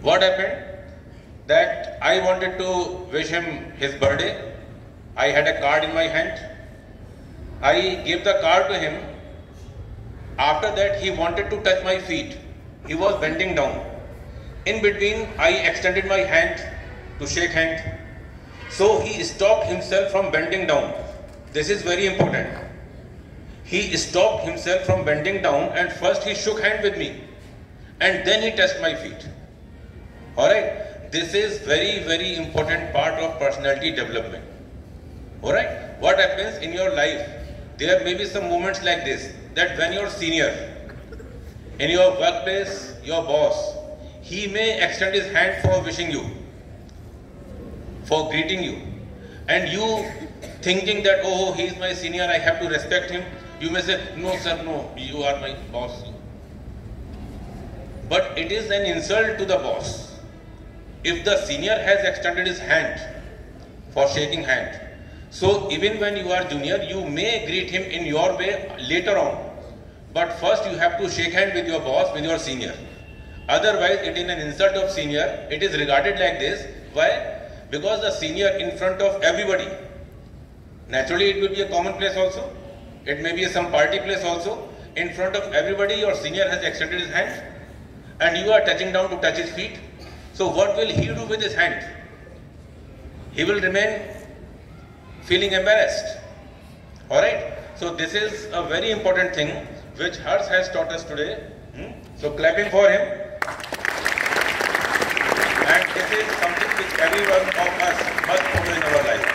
What happened? That I wanted to wish him his birthday. I had a card in my hand. I gave the card to him. After that, he wanted to touch my feet. He was bending down. In between, I extended my hand to shake hand. So he stopped himself from bending down. This is very important. He stopped himself from bending down and first he shook hand with me and then he touched my feet. Alright, this is very very important part of personality development. Alright, what happens in your life? There may be some moments like this that when your senior in your workplace, your boss, he may extend his hand for wishing you, for greeting you, and you thinking that oh he is my senior, I have to respect him. You may say no sir, no, you are my boss. But it is an insult to the boss. If the senior has extended his hand for shaking hand, so even when you are junior, you may greet him in your way later on. But first you have to shake hand with your boss, with your senior. Otherwise, it is an insult of senior. It is regarded like this. Why? Because the senior in front of everybody. Naturally, it will be a common place also. It may be some party place also. In front of everybody, your senior has extended his hand and you are touching down to touch his feet. So what will he do with his hand? He will remain feeling embarrassed. Alright? So this is a very important thing which Hers has taught us today. Hmm? So clapping for him. And this is something which every one of us must follow in our life.